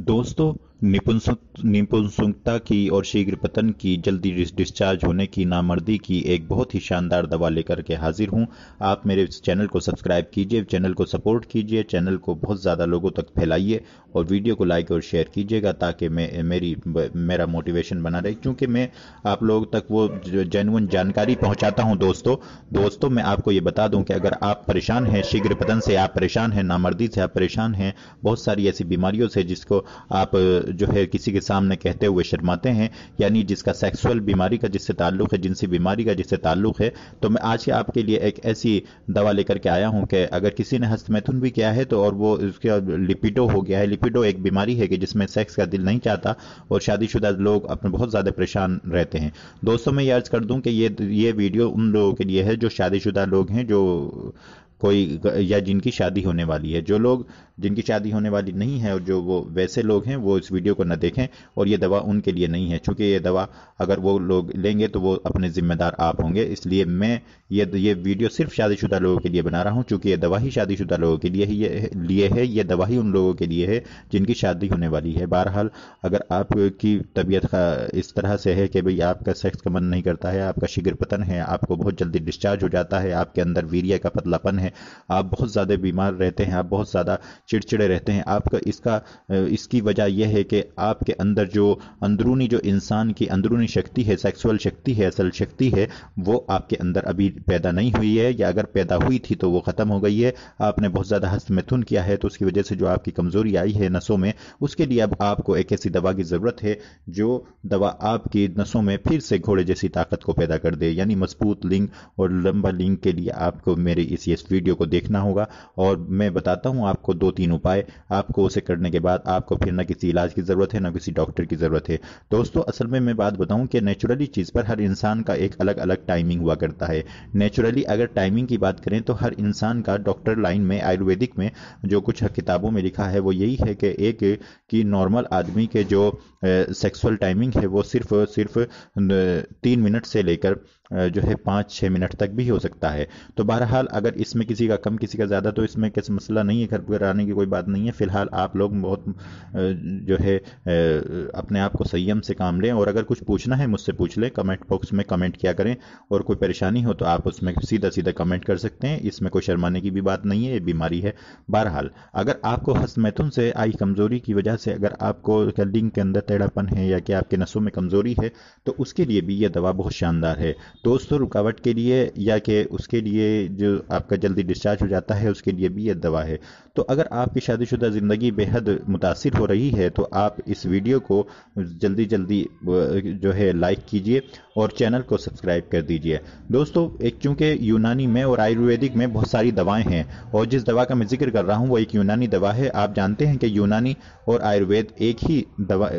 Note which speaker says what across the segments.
Speaker 1: दोस्तों निपुंसकता की और शीघ्र पतन की जल्दी डिस्चार्ज होने की नामर्दी की एक बहुत ही शानदार दवा लेकर के हाजिर हूँ। आप मेरे इस चैनल को सब्सक्राइब कीजिए, चैनल को सपोर्ट कीजिए, चैनल को बहुत ज़्यादा लोगों तक फैलाइए और वीडियो को लाइक और शेयर कीजिएगा ताकि मैं मेरी मेरा मोटिवेशन बना रहे। क्योंकि मैं आप लोगों तक वो जेनुअन जानकारी पहुंचाता हूँ दोस्तों। दोस्तों, मैं आपको ये बता दूँ कि अगर आप परेशान हैं, शीघ्र पतन से आप परेशान हैं, नामर्दी से आप परेशान हैं, बहुत सारी ऐसी बीमारियों से जिसको आप जो है किसी के सामने कहते हुए शर्माते हैं, यानी जिसका सेक्सुअल बीमारी का जिससे ताल्लुक है, जिनसी बीमारी का जिससे ताल्लुक है तो मैं आज ही आपके लिए एक ऐसी दवा लेकर के आया हूँ कि अगर किसी ने हस्तमैथुन भी किया है तो और वो उसका लिपिडो हो गया है, लिपिडो एक बीमारी है कि जिसमें सेक्स का दिल नहीं चाहता और शादीशुदा लोग अपने बहुत ज़्यादा परेशान रहते हैं। दोस्तों, मैं ये अर्ज़ कर दूँ कि ये ये वीडियो उन लोगों के लिए है जो शादीशुदा लोग हैं, जो कोई या जिनकी शादी होने वाली है। जो लोग, जिनकी शादी होने वाली नहीं है और जो वो वैसे लोग हैं, वो इस वीडियो को न देखें और ये दवा उनके लिए नहीं है। चूँकि ये दवा अगर वो लोग लेंगे तो वो अपने जिम्मेदार आप होंगे। इसलिए मैं ये ये वीडियो सिर्फ़ शादीशुदा लोगों के लिए बना रहा हूँ, चूँकि ये दवा ही शादीशुदा लोगों के लिए ही लिए है, ये दवा ही उन लोगों के लिए है जिनकी शादी होने वाली है। बहरहाल, अगर आपकी तबीयत इस तरह से है कि भाई आपका सेक्स का मन नहीं करता है, आपका शीघ्र पतन है, आपको बहुत जल्दी डिस्चार्ज हो जाता है, आपके अंदर वीरिया का पतलापन है आप बहुत ज़्यादा बीमार रहते हैं, आप बहुत ज़्यादा चिड़चिड़े रहते हैं। आपका इसका, इसकी वजह यह है कि आपके अंदर जो अंदरूनी जो इंसान की अंदरूनी शक्ति है सेक्सुअल शक्ति है, असल शक्ति है, वो आपके अंदर अभी पैदा नहीं हुई है या अगर पैदा हुई थी तो वो ख़त्म हो गई है। आपने बहुत ज़्यादा हस्तमैथुन किया है तो उसकी वजह से जो आपकी कमज़ोरी आई है नसों में, उसके लिए अब आपको एक ऐसी दवा की ज़रूरत है जो दवा आपकी नसों में फिर से घोड़े जैसी ताकत को पैदा कर दे। यानी मज़बूत लिंग और लंबा लिंग के लिए आपको मेरी इस इस वीडियो को देखना होगा। और मैं बताता हूँ आपको दो तीन उपाय। आपको उसे करने के बाद आपको फिर ना किसी इलाज की ज़रूरत है, ना किसी डॉक्टर की ज़रूरत है। दोस्तों, असल में मैं बात बताऊँ कि नेचुरली चीज़ पर हर इंसान का एक अलग अलग टाइमिंग हुआ करता है। नेचुरली अगर टाइमिंग की बात करें तो हर इंसान का डॉक्टर लाइन में, आयुर्वेदिक में जो कुछ किताबों में लिखा है, वो यही है कि एक कि नॉर्मल आदमी के जो सेक्सुअल टाइमिंग है, वो सिर्फ़ सिर्फ़ तीन मिनट से लेकर जो है पाँच छः मिनट तक भी हो सकता है। तो बहरहाल अगर इसमें किसी का कम, किसी का ज़्यादा तो इसमें कैसे मसला नहीं है, घर पर आने की कोई बात नहीं है। फ़िलहाल आप लोग बहुत जो है अपने आप को संयम से काम लें और अगर कुछ पूछना है मुझसे पूछ लें, कमेंट बॉक्स में कमेंट किया करें और कोई परेशानी हो तो आप उसमें सीधा सीधा कमेंट कर सकते हैं। इसमें कोई शर्माने की भी बात नहीं है, ये बीमारी है। बहरहाल अगर आपको हस्तमैथुन से आई कमज़ोरी की वजह से अगर आपको लिंग के अंदर टेढ़ापन है या कि आपके नसों में कमज़ोरी है तो उसके लिए भी यह दवा बहुत शानदार है। दोस्तों, रुकावट के लिए या कि उसके लिए जो आपका जल्दी डिस्चार्ज हो जाता है, उसके लिए भी यह दवा है। तो अगर आपकी शादीशुदा ज़िंदगी बेहद मुतासर हो रही है तो आप इस वीडियो को जल्दी जल्दी जो है लाइक कीजिए और चैनल को सब्सक्राइब कर दीजिए। दोस्तों, एक चूँकि यूनानी में और आयुर्वेदिक में बहुत सारी दवाएँ हैं, और जिस दवा का मैं ज़िक्र कर रहा हूँ, वो एक यूनानी दवा है। आप जानते हैं कि यूनानी और आयुर्वेद एक ही दवा,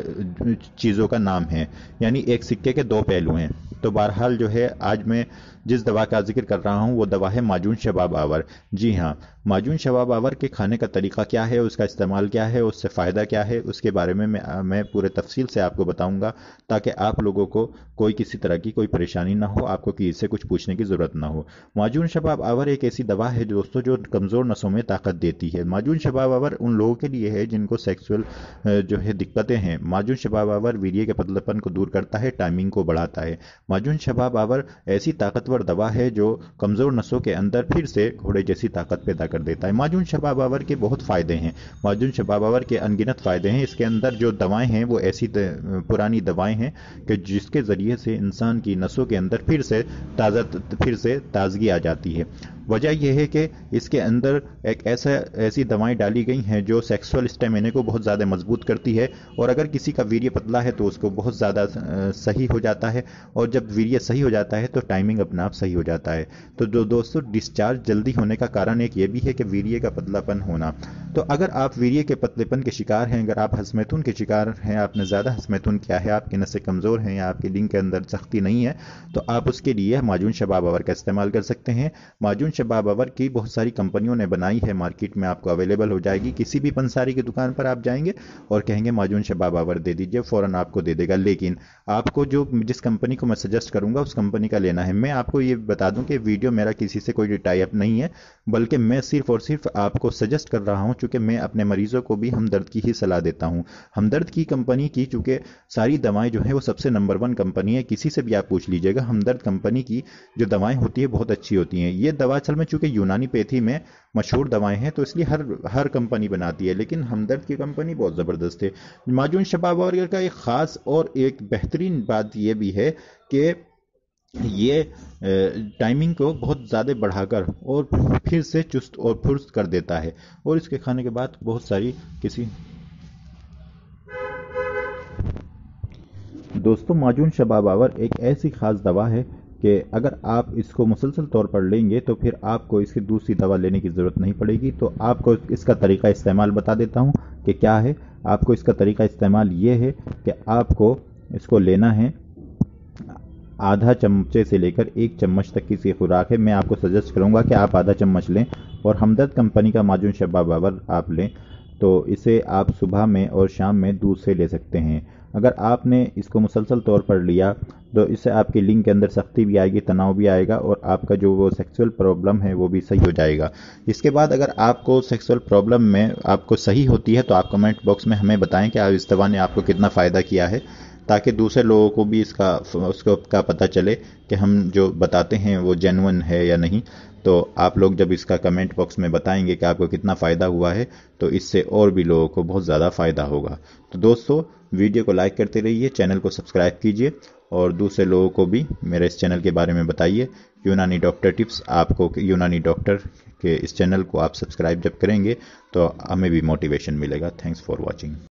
Speaker 1: चीज़ों का नाम है, यानी एक सिक्के के दो पहलू हैं। तो बहरहाल जो है आज मैं जिस दवा का ज़िक्र कर रहा हूँ, वो दवा है माजून शबाब आवर। जी हाँ माजून शबाब आवर के खाने का तरीका क्या है, उसका इस्तेमाल क्या है, उससे फ़ायदा क्या है, उसके बारे में मैं मैं पूरे तफसील से आपको बताऊँगा, ताकि आप लोगों को कोई किसी तरह की कोई परेशानी ना हो, आपको किसी से कुछ पूछने की ज़रूरत ना हो। माजून शबाब आवर एक ऐसी दवा है दोस्तों जो कमज़ोर नसों में ताकत देती है। माजून शबाब आवर उन लोगों के लिए है जिनको सेक्सुअल जो है दिक्कतें हैं। माजून शबाब आवर वीर्य के पतलेपन को दूर करता है, टाइमिंग को बढ़ाता है। माजून शबाब आवर ऐसी ताकतवर दवा है जो कमज़ोर नसों के अंदर फिर से घोड़े जैसी ताकत पैदा कर देता है। माजून शबाबावर के बहुत फ़ायदे हैं। माजून शबाबावर के अनगिनत फ़ायदे हैं। इसके अंदर जो दवाएँ हैं, वो ऐसी पुरानी दवाएँ हैं कि जिसके ज़रिए से इंसान की नसों के अंदर फिर से ताज़ा, फिर से ताजगी आ जाती है। वजह यह है कि इसके अंदर एक ऐसा, ऐसी दवाएँ डाली गई हैं जो सेक्सुअल स्टेमिने को बहुत ज़्यादा मज़बूत करती है और अगर किसी का वीर्य पतला है तो उसको बहुत ज़्यादा सही हो जाता है और जब वीर्य सही हो जाता है तो टाइमिंग अपना आप सही हो जाता है। तो जो दोस्तों डिस्चार्ज जल्दी होने का कारण एक ये भी है कि वीर्य का पतलापन होना। तो अगर आप वीर्य के पतलेपन के शिकार हैं, अगर आप हसमैथुन के शिकार हैं, आपने ज़्यादा हसमैथुन किया है, आपकी नसें कमज़ोर हैं या आपकी लिंग के अंदर सख्ती नहीं है तो आप उसके लिए माजून शबाब अवर का इस्तेमाल कर सकते हैं। माजून शबाब अवर की बहुत सारी कंपनियों ने बनाई है, मार्केट में आपको अवेलेबल हो जाएगी। किसी भी पंसारी की दुकान पर आप जाएँगे और कहेंगे, माजून शबाबावर दे दीजिए, फ़ौरन आपको दे देगा। लेकिन आपको जो जिस कंपनी को मैं सजेस्ट करूँगा, उस कंपनी का लेना है। मैं आपको ये बता दूँ कि वीडियो मेरा किसी से कोई टाइप नहीं है, बल्कि मैं सिर्फ़ और सिर्फ़ आपको सजेस्ट कर रहा हूँ चूँकि मैं अपने मरीजों को भी हमदर्द की ही सलाह देता हूँ। हमदर्द की कंपनी की, चूँकि सारी दवाएँ जो है वो सबसे नंबर वन कंपनी है, किसी से भी आप पूछ लीजिएगा, हमदर्द कंपनी की जो दवाएँ होती है, बहुत अच्छी होती हैं। ये दवा असल में चूँकि यूनानी पैथी में मशहूर दवाएँ हैं तो इसलिए हर हर कंपनी बनाती है, लेकिन हमदर्द की कंपनी बहुत ज़बरदस्त है। माजून शबाब का एक ख़ास और एक बेहतरीन बात यह भी है कि ये टाइमिंग को बहुत ज़्यादा बढ़ाकर और फिर से चुस्त और फुर्स्त कर देता है। और इसके खाने के बाद बहुत सारी किसी दोस्तों, माजून शबाबावर एक ऐसी ख़ास दवा है कि अगर आप इसको मुसलसल तौर पर लेंगे तो फिर आपको इसकी दूसरी दवा लेने की ज़रूरत नहीं पड़ेगी। तो आपको इसका तरीका इस्तेमाल बता देता हूँ कि क्या है। आपको इसका तरीका इस्तेमाल ये है कि आपको इसको लेना है आधा चमचे से लेकर एक चम्मच तक की सी खुराक है। मैं आपको सजेस्ट करूँगा कि आप आधा चम्मच लें और हमदर्द कंपनी का माजून शब्बा बाबर आप लें तो इसे आप सुबह में और शाम में दूध से ले सकते हैं। अगर आपने इसको मुसलसल तौर पर लिया तो इससे आपकी लिंग के अंदर सख्ती भी आएगी, तनाव भी आएगा और आपका जो वो सेक्सुअल प्रॉब्लम है, वो भी सही हो जाएगा। इसके बाद अगर आपको सेक्सुअल प्रॉब्लम में आपको सही होती है तो आप कमेंट बॉक्स में हमें बताएँ कि आप इस दवा ने आपको कितना फ़ायदा किया है। ताकि दूसरे लोगों को भी इसका, उसको, का पता चले कि हम जो बताते हैं वो जेनुअन है या नहीं। तो आप लोग जब इसका कमेंट बॉक्स में बताएँगे कि आपको कितना फ़ायदा हुआ है तो इससे और भी लोगों को बहुत ज़्यादा फ़ायदा होगा। तो दोस्तों, वीडियो को लाइक करते रहिए चैनल को सब्सक्राइब कीजिए और दूसरे लोगों को भी मेरे इस चैनल के बारे में बताइए। यूनानी डॉक्टर टिप्स आपको, यूनानी डॉक्टर के इस चैनल को आप सब्सक्राइब जब करेंगे तो हमें भी मोटिवेशन मिलेगा। Thanks for watching